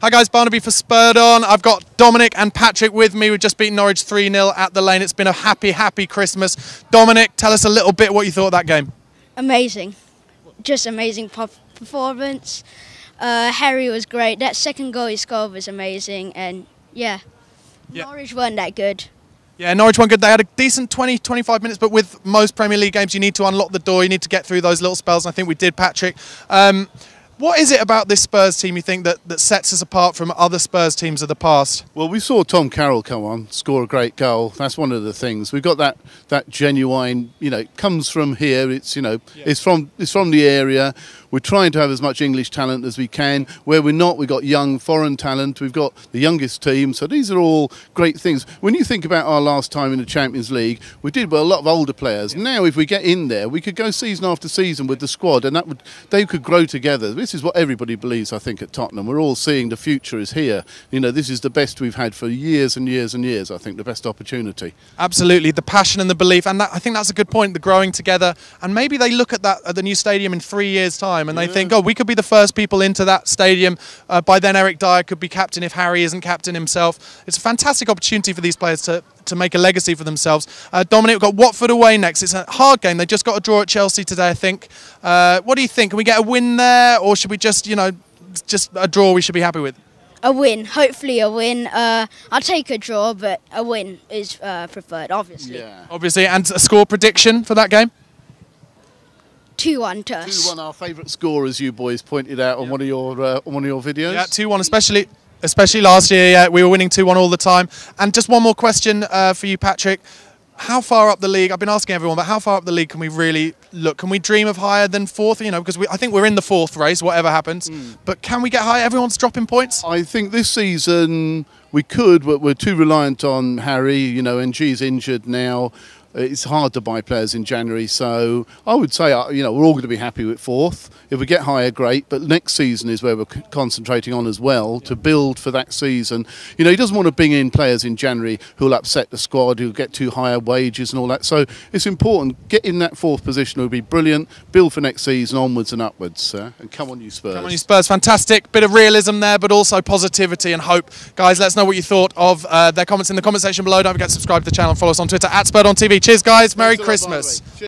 Hi guys, Barnaby for Spurred On. I've got Dominic and Patrick with me. We've just beaten Norwich 3 0 at the lane. It's been a happy, happy Christmas. Dominic, tell us a little bit what you thought of that game. Amazing. Just amazing performance. Uh, Harry was great. That second goal he scored was amazing. And yeah, Yeah. Norwich weren't that good. Yeah, Norwich weren't good. They had a decent 20, 25 minutes, but with most Premier League games, you need to unlock the door. You need to get through those little spells, and I think we did, Patrick. Um, what is it about this Spurs team you think that, that sets us apart from other Spurs teams of the past? Well, we saw Tom Carroll come on, score a great goal. That's one of the things. We've got that that genuine, you know, it comes from here. It's you know, it's from it's from the area. We're trying to have as much English talent as we can. Where we're not, we've got young foreign talent. We've got the youngest team. So these are all great things. When you think about our last time in the Champions League, we did with a lot of older players. Now, if we get in there, we could go season after season with the squad, and that would they could grow together. This is what everybody believes. I think at Tottenham, we're all seeing the future is here. You know, this is the best we've had for years and years and years. I think the best opportunity. Absolutely, the passion and the belief, and that, I think that's a good point. The growing together, and maybe they look at that at the new stadium in three years' time, and they think, "Oh, we could be the first people into that stadium." Uh, by then, Eric Dier could be captain if Harry isn't captain himself. It's a fantastic opportunity for these players to to make a legacy for themselves. Uh, Dominic, we've got Watford away next. It's a hard game. They just got a draw at Chelsea today, I think. Uh, what do you think? Can we get a win there, or should we just, you know, just a draw? We should be happy with. A win, hopefully a win. Uh, I'll take a draw, but a win is uh, preferred, obviously. Yeah. Obviously, and a score prediction for that game. 2 1 to Two one our favourite score, as you boys pointed out on one of your uh, on one of your videos. Yeah, two one, especially especially last year. Yeah, we were winning two one all the time. And just one more question uh, for you, Patrick. How far up the league? I've been asking everyone, but how far up the league can we really look? Can we dream of higher than fourth? You know, because we, I think we're in the fourth race, whatever happens. Hmm. But can we get higher? Everyone's dropping points. I think this season we could, but we're too reliant on Harry. You know, and G's injured now. It's hard to buy players in January, so I would say uh, you know we're all going to be happy with fourth. If we get higher, great. But next season is where we're concentrating on as well to build for that season. You know, he doesn't want to bring in players in January who'll upset the squad, who'll get too higher wages and all that. So it's important get in that fourth position would be brilliant. Build for next season onwards and upwards. Uh, and come on, you Spurs. Come on, you Spurs, fantastic. Bit of realism there, but also positivity and hope. Guys, let us know what you thought of uh, their comments in the comment section below. Don't forget to subscribe to the channel and follow us on Twitter at Spurred on TV. Cheers, guys. Merry Thanks a lot, by the Christmas.